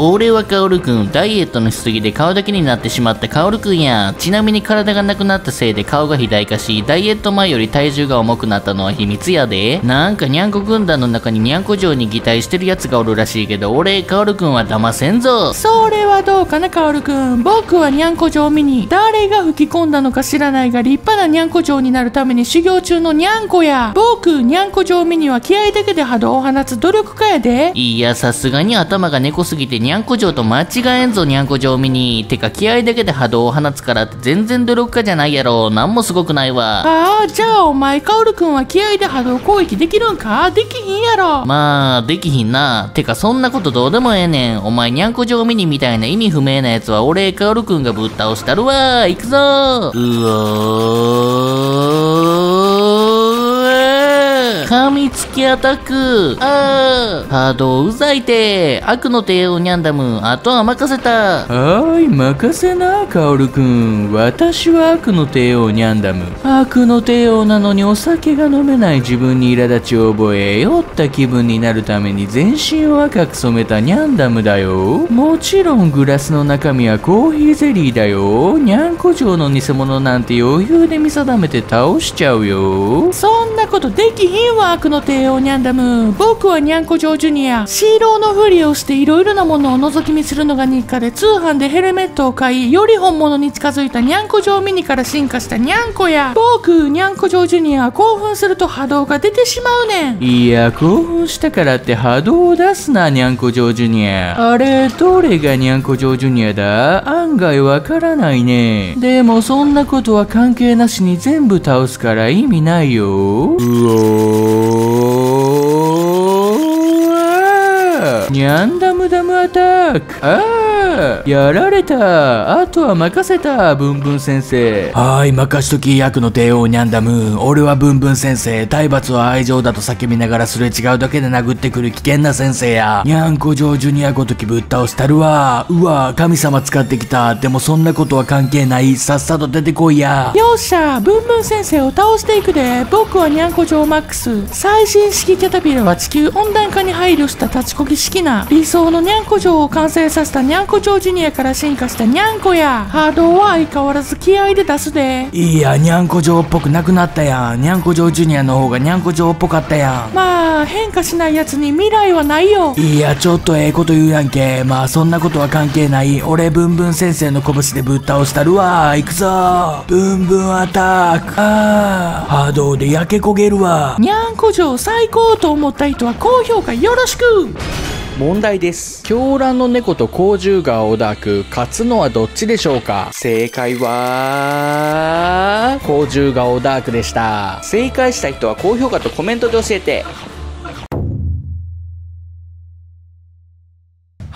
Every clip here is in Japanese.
俺はカオルくんダイエットのしすぎで顔だけになってしまったカオルくんや。ちなみに体がなくなったせいで顔が肥大化しダイエット前より体重が重くなったのは秘密やで。なんかにゃんこ軍団の中ににゃんこ城に擬態してるやつがおるらしいけど俺カオルくんは騙せんぞ。それはどうかなカオルくん僕はにゃんこ城を見に誰が吹き込んだのか知らないが立派なにゃんこ城になるために修行中のにゃんこや。僕にゃんこ城を見には気合だけで波動を放つ努力家やで。いやさすがに頭が猫すぎてにゃんこ城と間違えんぞにゃんこ城見にてか気合だけで波動を放つからって全然努力家じゃないやろ。なんもすごくないわああじゃあお前カオルくんは気合で波動攻撃できるんかできひんやろ。まあできひんな。てかそんなことどうでもええねん。お前にゃんこ城見にみたいな意味不明なやつは俺カオルくんがぶっ倒したるわ。行くぞ。うおー噛みつきアタックあー波動うざいて悪の帝王ニャンダムあとは任せたはーい、任せな、カオルくん。私は悪の帝王ニャンダム。悪の帝王なのにお酒が飲めない自分に苛立ちを覚え、酔った気分になるために全身を赤く染めたニャンダムだよ。もちろんグラスの中身はコーヒーゼリーだよ。ニャンコ城の偽物なんて余裕で見定めて倒しちゃうよ。そんなことできひんわ悪の帝王ニャンダム僕はニャンコ城ジュニアシーローのふりをしていろいろなものを覗き見するのが日課で通販でヘルメットを買いより本物に近づいたニャンコ城ミニから進化したニャンコや僕ニャンコ城ジュニアは興奮すると波動が出てしまうねんいや、興奮したからって波動を出すな、ニャンコジョージュニア。あれ、どれがニャンコジョージュニアだ？案外わからないね。でもそんなことは関係なしに全部倒すから意味ないよ。うおニャンダムダムアタックああやられた。あとは任せたブンブン先生。はーい任しとき役の帝王ニャンダム俺はブンブン先生。体罰は愛情だと叫びながらすれ違うだけで殴ってくる危険な先生や。ニャンコジョージュニアごときぶっ倒したるわ。うわ神様使ってきた。でもそんなことは関係ない。さっさと出てこいや。よっしゃブンブン先生を倒していくで。僕はニャンコ城マックス。最新式キャタピラは地球温暖化に配慮した立ちこぎ式な。理想のニャンコ城を完成させたニャンコ城ジュニアから進化したニャンコや波動は相変わらず気合で出すでいやニャンコジョーっぽくなくなったやんニャンコジョージュニアの方がニャンコジョーっぽかったやんまあ変化しないやつに未来はないよいや、ちょっとええこと言うやんけ。まあ、そんなことは関係ない。俺、ブンブン先生の拳でぶっ倒したるわ。行くぞ。ブンブンアタック。ああ、波動で焼け焦げるわ。ニャンコ城最高と思った人は高評価よろしく問題です。狂乱の猫と甲獣がオダーク、勝つのはどっちでしょうか？正解は、甲獣がオダークでした。正解した人は高評価とコメントで教えて。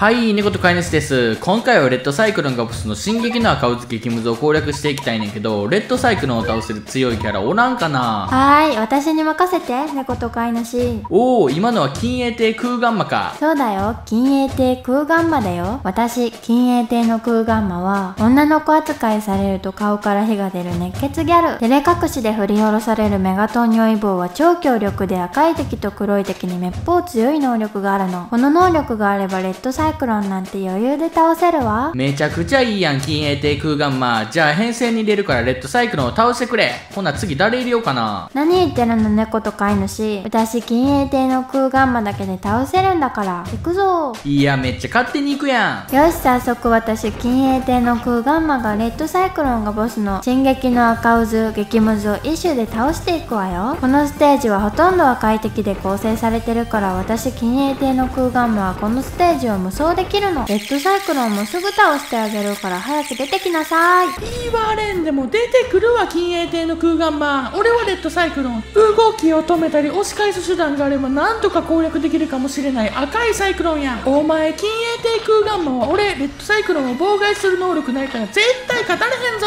はい、猫と飼い主です。今回はレッドサイクロンがボスの進撃の赤うずきキムズを攻略していきたいねんけど、レッドサイクロンを倒せる強いキャラおらんかな？はーい、私に任せて、猫と飼い主。おお、今のは金英帝空ガンマか。そうだよ、金英帝空ガンマだよ。私、金英帝の空ガンマは、女の子扱いされると顔から火が出る熱血ギャル。照れ隠しで振り下ろされるメガトン如意棒は超強力で赤い敵と黒い敵に滅法強い能力があるの。この能力があればレッドサイクロンなんて余裕で倒せるわ。めちゃくちゃいいやん、金英帝空ガンマ。じゃあ編成に入れるからレッドサイクロンを倒してくれ。ほな次誰入れようかな。何言ってるの猫と飼い主。私、金英帝の空ガンマだけで倒せるんだから。行くぞいや、めっちゃ勝手に行くやん。よし早速私金英帝の空ガンマがレッドサイクロンがボスの進撃の赤渦激ムズを一種で倒していくわよこのステージはほとんど赤い敵で構成されてるから私金英帝の空ガンマはこのステージを無双できるの。レッドサイクロンもすぐ倒してあげるから早く出てきなさい。言われんでも出てくるわ金英帝の空ガンマ俺はレッドサイクロン動きを止めたり押し返す手段があればなんとか攻略できるかもしれない。赤いサイクロンや。お前金英帝空ガンマは俺レッドサイクロンを妨害する能力ないから絶対勝たれへんぞ。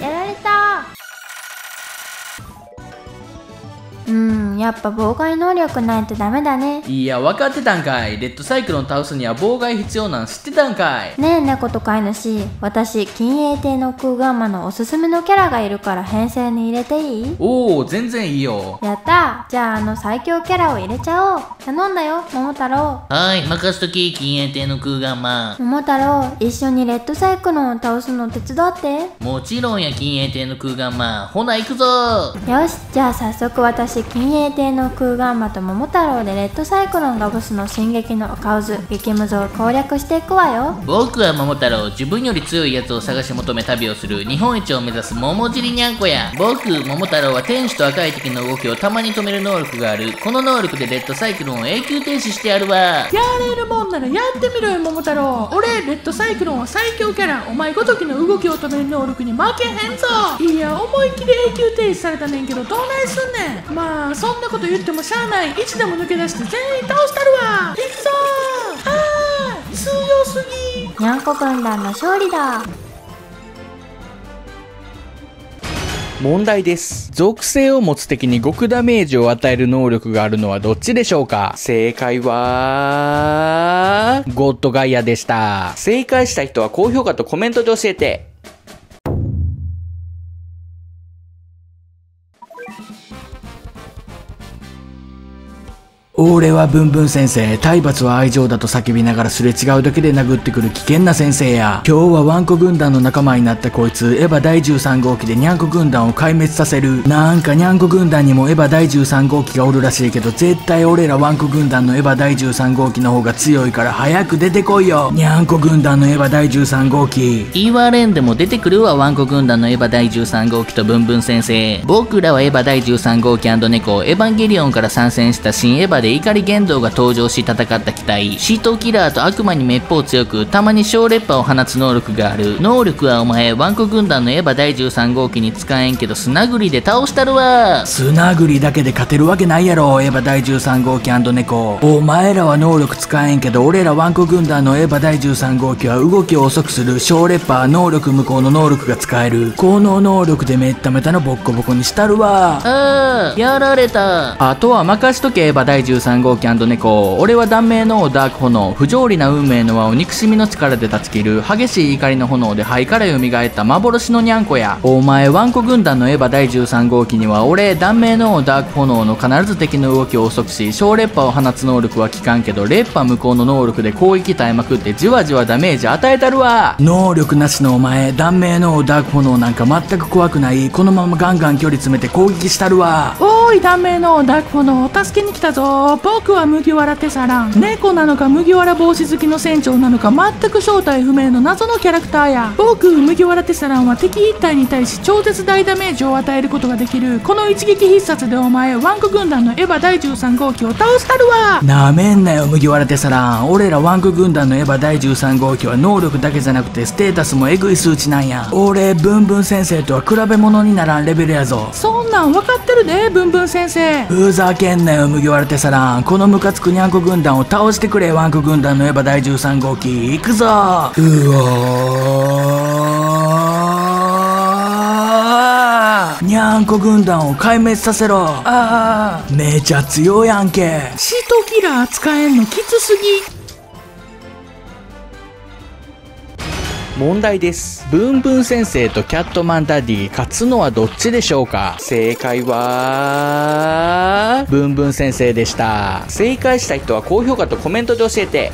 やられたうんやっぱ妨害能力ないとダメだね。いや分かってたんかい。レッドサイクロン倒すには妨害必要なん知ってたんかい。ねえ猫と飼い主。私金英帝の空ガンマのおすすめのキャラがいるから編成に入れていい？おお全然いいよ。やった。じゃああの最強キャラを入れちゃおう。頼んだよ桃太郎。はい、任しとき、禁煙艇の空ガンマ。ン。桃太郎一緒にレッドサイクロンを倒すの手伝って。もちろんや、禁煙艇の空ガンマ。ン。ほな、行くぞ。よしじゃあ早速私金英帝の空ガンマと桃太郎でレッドサイクロンがボスの進撃のカウズ激ムズを攻略していくわよ僕は桃太郎、自分より強いやつを探し求め旅をする日本一を目指す桃尻にゃんこや。僕、桃太郎は天使と赤い敵の動きをたまに止める能力がある。この能力でレッドサイクロンを永久停止してやるわ。やれるもんならやってみろよ桃太郎俺レッドサイクロンは最強キャラお前ごときの動きを止める能力に負けへんぞいや思いっきり永久停止されたねんけどどないすんねん。まあそんなこと言ってもしゃあない。いつでも抜け出して全員倒したるわ。いくぞ。あー強すぎ。にゃんこ軍団の勝利だ。問題です。属性を持つ敵に極ダメージを与える能力があるのはどっちでしょうか？正解は、ゴッドガイアでした。正解した人は高評価とコメントで教えて。俺はブンブン先生。体罰は愛情だと叫びながらすれ違うだけで殴ってくる危険な先生や。今日はワンコ軍団の仲間になったこいつエヴァ第13号機でニャンコ軍団を壊滅させる。なんかニャンコ軍団にもエヴァ第13号機がおるらしいけど絶対俺らワンコ軍団のエヴァ第13号機の方が強いから早く出てこいよ。ニャンコ軍団のエヴァ第13号機。言われんでも出てくるわワンコ軍団のエヴァ第13号機とブンブン先生。僕らはエヴァ第13号機猫エヴァンゲリオンから参戦した新エヴァで怒り言動が登場し戦った機体。シートキラーと悪魔に滅法強くたまに小烈波を放つ能力がある。能力はお前ワンコ軍団のエヴァ第13号機に使えんけど砂繰りで倒したるわ。砂繰りだけで勝てるわけないやろ。エヴァ第13号機猫お前らは能力使えんけど俺らワンコ軍団のエヴァ第13号機は動きを遅くする。小烈波能力無効の能力が使える。この能力でめっためたのボッコボコにしたるわ。あーやられた。あとは任しとけエヴァ第13号機猫俺は断命の王ダーク炎不条理な運命の輪を憎しみの力で断ち切る激しい怒りの炎で肺から蘇った幻のニャンコや。お前ワンコ軍団のエヴァ第13号機には俺断命の王ダーク炎の必ず敵の動きを遅くし小烈波を放つ能力は効かんけど烈波無効の能力で攻撃耐えまくってじわじわダメージ与えたるわ。能力なしのお前断命の王ダーク炎なんか全く怖くない。このままガンガン距離詰めて攻撃したるわ。おーい断命のダークフォノ助けに来たぞ僕は麦わらテサラン猫なのか麦わら帽子好きの船長なのか全く正体不明の謎のキャラクターや。僕麦わらテサランは敵一体に対し超絶大ダメージを与えることができる。この一撃必殺でお前ワンコ軍団のエヴァ第13号機を倒したるわ。なめんなよ麦わらテサラン俺らワンコ軍団のエヴァ第13号機は能力だけじゃなくてステータスもエグい数値なんや。俺ブンブン先生とは比べ物にならんレベルやぞ。そんなん分かってるでブンブン先生。ふざけんなよ麦わらテサランこのムカつくニャンコ軍団を倒してくれ。ワンコ軍団のエヴァ第13号機行くぞ。うわー。ニャンコ軍団を壊滅させろ。ああめちゃ強やんけシートキラー使えんのきつすぎ問題です。ブンブン先生とキャットマンダディ勝つのはどっちでしょうか？正解は、ブンブン先生でした。正解した人は高評価とコメントで教えて。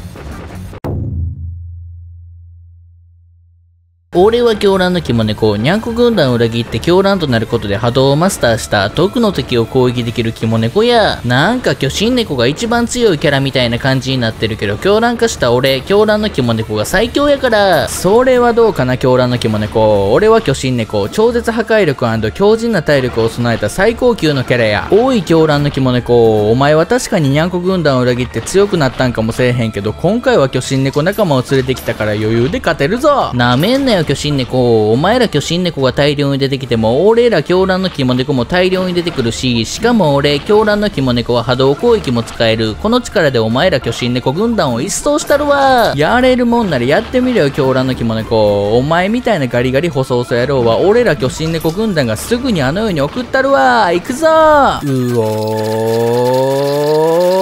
俺は狂乱の肝猫、ニャンコ軍団を裏切って狂乱となることで波動をマスターした毒の敵を攻撃できる肝猫や、なんか巨神猫が一番強いキャラみたいな感じになってるけど、狂乱化した俺、狂乱の肝猫が最強やから、それはどうかな狂乱の肝猫。俺は巨神猫、超絶破壊力強靭な体力を備えた最高級のキャラや。多い狂乱の肝猫、お前は確かにニャンコ軍団を裏切って強くなったんかもせえへんけど、今回は巨神猫仲間を連れてきたから余裕で勝てるぞ。なめんなよ巨神猫。お前ら巨神猫が大量に出てきても、俺ら狂乱の肝猫も大量に出てくるし、しかも俺、狂乱の肝猫は波動攻撃も使える。この力でお前ら巨神猫軍団を一掃したるわ。やれるもんならやってみろよ、狂乱の肝猫。お前みたいなガリガリ細々野郎は、俺ら巨神猫軍団がすぐにあの世に送ったるわ。行くぞうおー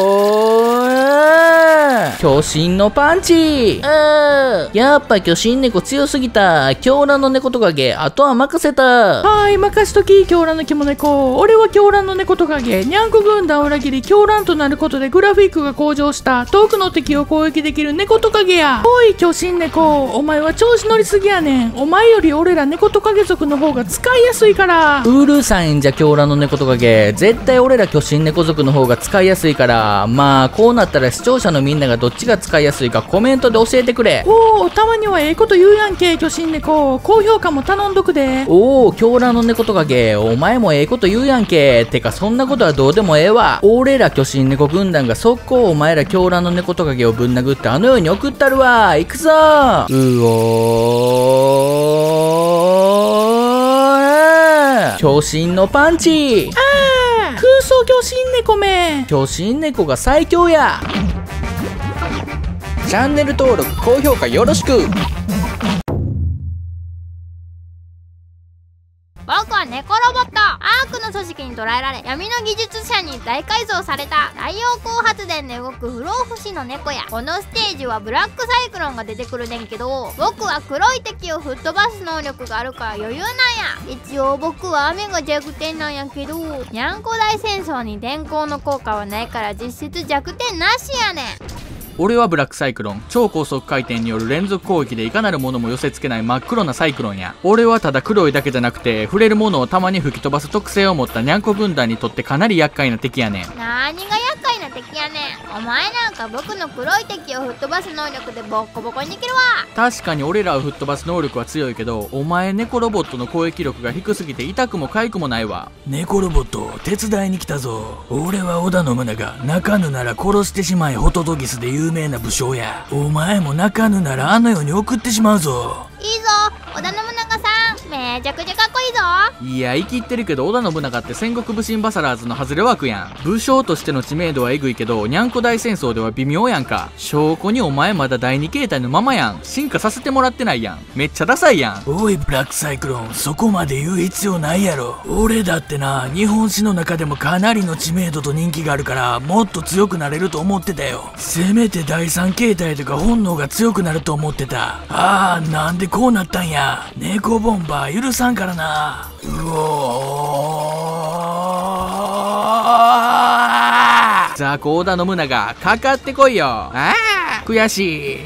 巨神のパンチあーやっぱ巨神猫強すぎた。狂乱の猫トカゲ、あとは任せた。はーい、任しとき、狂乱の肝猫。俺は狂乱の猫トカゲ。にゃんこ軍団を裏切り、狂乱となることでグラフィックが向上した。遠くの敵を攻撃できる猫トカゲや。おい、巨神猫。お前は調子乗りすぎやねん。お前より俺ら猫トカゲ族の方が使いやすいから。うるさいんじゃ狂乱の猫トカゲ絶対俺ら巨神猫族の方が使いやすいからまあこうなったら視聴者のみんながどっちが使いやすいかコメントで教えてくれ。おお、たまにはええこと言うやんけ、巨神猫。高評価も頼んどくで。おお狂乱の猫トカゲお前もええこと言うやんけ。てかそんなことはどうでもええわ。俺ら巨神猫軍団が速攻お前ら狂乱の猫トカゲをぶん殴ってあの世に送ったるわ。行くぞ。うおー。巨神のパンチ。あー空想巨神猫め。巨神猫が最強やチャンネル登録、高評価よろしく。僕は猫ロボット。アークの組織に捕らえられ闇の技術者に大改造された。太陽光発電で動く不老不死の猫や。このステージはブラックサイクロンが出てくるねんけど僕は黒い敵を吹っ飛ばす能力があるから余裕なんや。一応僕は雨が弱点なんやけどにゃんこ大戦争に電光の効果はないから実質弱点なしやねん。俺はブラックサイクロン。超高速回転による連続攻撃でいかなるものも寄せ付けない真っ黒なサイクロンや。俺はただ黒いだけじゃなくて触れるものをたまに吹き飛ばす特性を持ったニャンコ軍団にとってかなり厄介な敵やねん。何が厄介な敵やね。んお前なんか僕の黒い敵を吹っ飛ばす能力でボッコボコにできるわ。確かに俺らを吹っ飛ばす能力は強いけどお前猫ロボットの攻撃力が低すぎて痛くも痒くもないわ。猫ロボット手伝いに来たぞ。俺は織田信長泣かぬなら殺してしまいホトトギスで有名な武将や。お前も泣かぬならあの世に送ってしまうぞ。いいぞ。織田信長めちゃくちゃかっこいいぞ。いや生きってるけど織田信長って戦国武神バサラーズの外れ枠やん。武将としての知名度はエグいけどニャンコ大戦争では微妙やんか。証拠にお前まだ第二形態のままやん。進化させてもらってないやん。めっちゃダサいやん。おいブラックサイクロンそこまで言う必要ないやろ。俺だってな日本史の中でもかなりの知名度と人気があるからもっと強くなれると思ってたよ。せめて第三形態とか本能が強くなると思ってた。ああなんでこうなったんや。猫ボンバー許さんからな。うおー。ザコ織田信長かかってこいよ。ああ悔しい。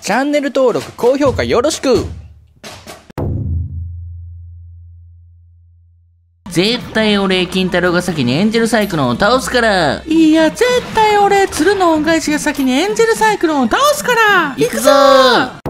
チャンネル登録高評価よろしく。絶対俺、金太郎が先にエンジェルサイクロンを倒すから。いや、絶対俺、鶴の恩返しが先にエンジェルサイクロンを倒すから。行くぞ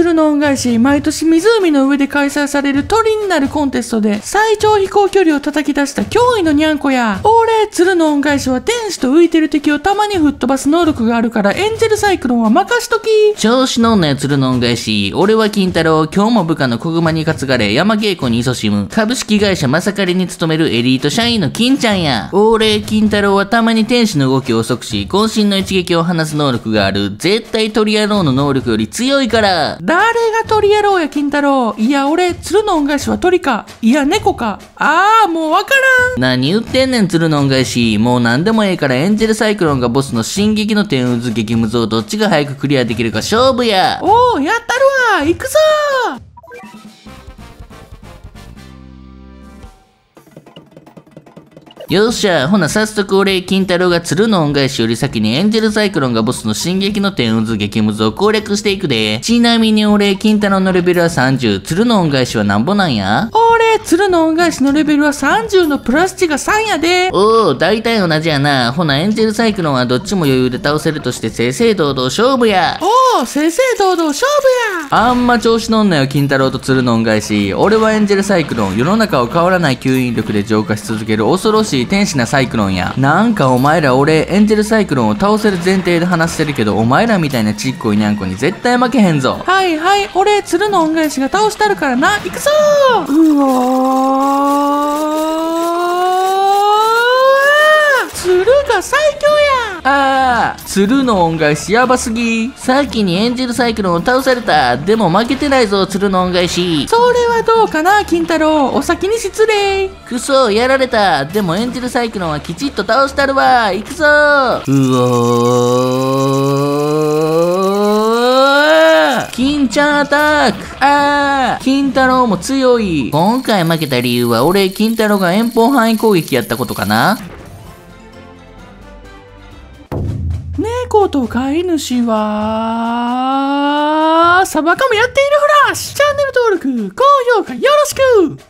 鶴の恩返し、毎年湖の上で開催される鳥になるコンテストで最長飛行距離を叩き出した驚異のニャンコや。俺、鶴の恩返しは天使と浮いてる敵をたまに吹っ飛ばす能力があるからエンジェルサイクロンは任しとき。調子乗んなやつるの恩返し。俺は金太郎、今日も部下の小熊に担がれ、山稽古に勤しむ。株式会社まさかりに勤めるエリート社員の金ちゃんや。俺、金太郎はたまに天使の動きを遅くし、渾身の一撃を放つ能力がある。絶対鳥野郎の能力より強いから。誰が鳥野郎や金太郎いや、俺、鶴の恩返しは鳥か。いや、猫か。ああ、もうわからん。何言ってんねん、鶴の恩返し。もう何でもええから、エンジェルサイクロンがボスの進撃の天渦激ムズをどっちが早くクリアできるか勝負や。おお、やったるわ行くぞよっしゃ、ほな早速俺、金太郎が鶴の恩返しより先にエンジェルサイクロンがボスの進撃の天渦激ムズを攻略していくで。ちなみに俺、金太郎のレベルは30、鶴の恩返しはなんぼなんや？俺、鶴の恩返しのレベルは30のプラス値が3やで。おお、大体同じやな。ほな、エンジェルサイクロンはどっちも余裕で倒せるとして正々堂々勝負や。おお、正々堂々勝負や。あんま調子乗んなよ金太郎と鶴の恩返し俺はエンジェルサイクロン世の中を変わらない吸引力で浄化し続ける恐ろしい天使なサイクロンやなんかお前ら俺エンジェルサイクロンを倒せる前提で話してるけどお前らみたいなちっこいにゃんこに絶対負けへんぞはいはい、俺、鶴の恩返しが倒したるからな。行くぞーうわー鶴が最強やあー鶴の恩返しやばすぎさっきにエンジェルサイクロンを倒された。でも負けてないぞ、鶴の恩返し。それはどうかな、金太郎。お先に失礼。くそ、やられた。でもエンジェルサイクロンはきちっと倒したるわ。行くぞ。うわー。金ちゃんアタック。あー。金太郎も強い。今回負けた理由は俺、金太郎が遠方範囲攻撃やったことかな。猫と飼い主は、サバカもやっているフラッシュ。チャンネル登録、高評価よろしく。